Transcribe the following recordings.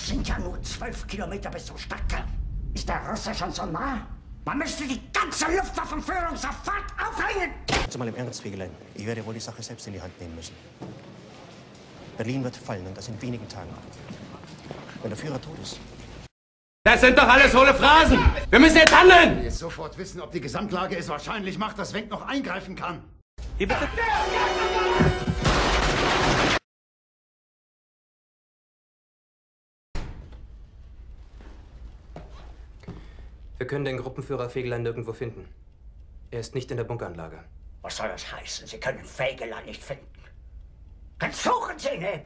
Das sind ja nur zwölf Kilometer bis zum Stadtkern. Ist der Russe schon so nah? Man müsste die ganze Luftwaffenführung sofort aufhängen! Also mal im Ernst, Fegelein. Ich werde wohl die Sache selbst in die Hand nehmen müssen. Berlin wird fallen und das in wenigen Tagen. Wenn der Führer tot ist. Das sind doch alles hohle Phrasen! Wir müssen jetzt handeln! Wir jetzt sofort wissen, ob die Gesamtlage es wahrscheinlich macht, dass Wenk noch eingreifen kann. Wie bitte? Wir können den Gruppenführer Fegelein nirgendwo finden. Er ist nicht in der Bunkeranlage. Was soll das heißen? Sie können Fegelein nicht finden. Dann suchen Sie ihn eben.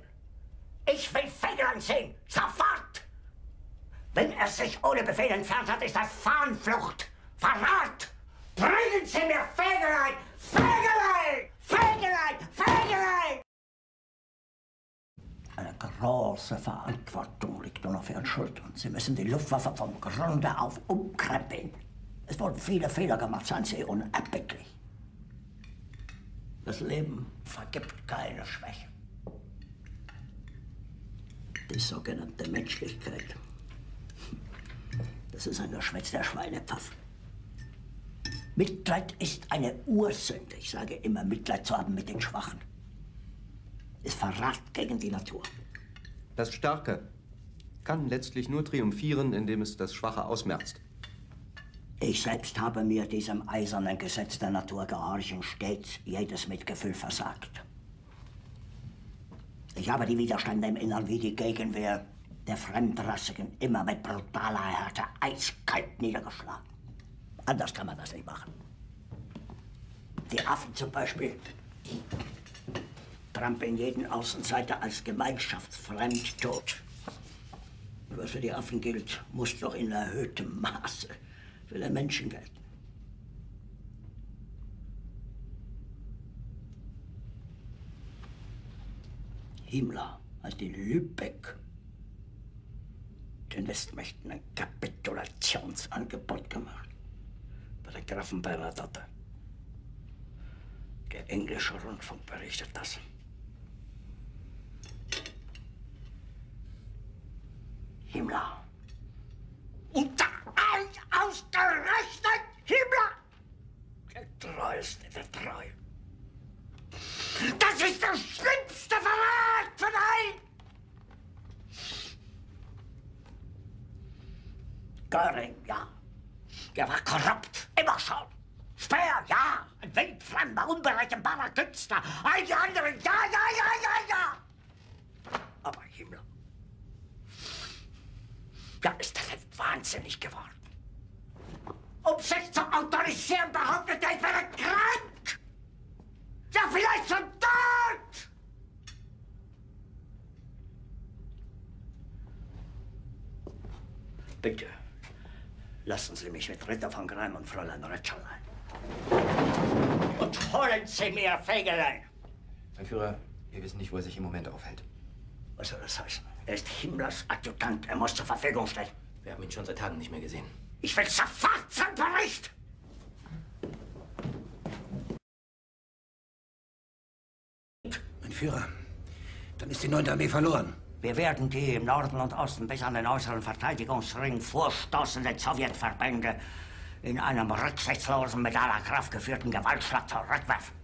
Ich will Fegelein sehen. Sofort! Wenn er sich ohne Befehl entfernt hat, ist das Fahnenflucht. Verrat! Bringen Sie mir Fegelein! Fegelein! Fegelein! Fegelein! Große Verantwortung liegt nun auf Ihren Schultern. Sie müssen die Luftwaffe vom Grunde auf umkrempeln. Es wurden viele Fehler gemacht, seien Sie unerbittlich. Das Leben vergibt keine Schwäche. Die sogenannte Menschlichkeit. Das ist ein Geschwätz der Schweinepfaffen. Mitleid ist eine Ursünde. Ich sage immer, Mitleid zu haben mit den Schwachen. Ist Verrat gegen die Natur. Das Starke kann letztlich nur triumphieren, indem es das Schwache ausmerzt. Ich selbst habe mir diesem eisernen Gesetz der Natur gehorchen stets jedes Mitgefühl versagt. Ich habe die Widerstände im Innern wie die Gegenwehr der Fremdrassigen immer mit brutaler Härte eiskalt niedergeschlagen. Anders kann man das nicht machen. Die Affen zum Beispiel trampeln jeden Außenseiter als gemeinschaftsfremd tot. Was für die Affen gilt, muss doch in erhöhtem Maße für den Menschen gelten. Himmler hat in Lübeck den Westmächten ein Kapitulationsangebot gemacht. Bei der Grafen Bernadotte. Der englische Rundfunk berichtet das. Himmler. Und da ausgerechnet Himmler! Der treueste der Treuen. Das ist der schlimmste Verrat von allen! Göring, ja. Der war korrupt, immer schon. Speer, ja. Ein wildfremder, unberechenbarer Künstler. All die anderen, ja, ja, ja, ja, ja. Aber Himmler. Ja, ist das nicht wahnsinnig geworden? Um sich zu autorisieren, behauptet er, ich wäre krank. Ja, vielleicht schon tot. Bitte, lassen Sie mich mit Ritter von Greim und Fräulein Retscherlein. Und holen Sie mir Fegelein. Mein Führer, wir wissen nicht, wo er sich im Moment aufhält. Was soll das heißen? Er ist Himmlers Adjutant. Er muss zur Verfügung stehen. Wir haben ihn schon seit Tagen nicht mehr gesehen. Ich will sofort zum Bericht. Mein Führer, dann ist die 9. Armee verloren. Wir werden die im Norden und Osten bis an den äußeren Verteidigungsring vorstoßenden Sowjetverbände in einem rücksichtslosen, mit aller Kraft geführten Gewaltschlag zurückwerfen.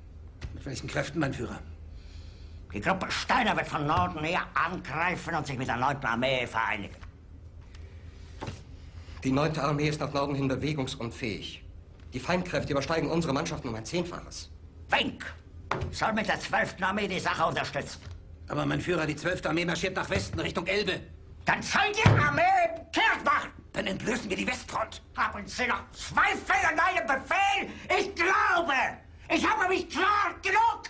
Mit welchen Kräften, mein Führer? Die Gruppe Steiner wird von Norden her angreifen und sich mit der 9. Armee vereinigen. Die 9. Armee ist nach Norden hin bewegungsunfähig. Die Feindkräfte übersteigen unsere Mannschaften um ein Zehnfaches. Wenk soll mit der 12. Armee die Sache unterstützen. Aber mein Führer, die 12. Armee marschiert nach Westen, Richtung Elbe. Dann soll die Armee kehrt machen. Dann entlösen wir die Westfront. Haben Sie noch Zweifel an meinem Befehl? Ich glaube, ich habe mich klar genug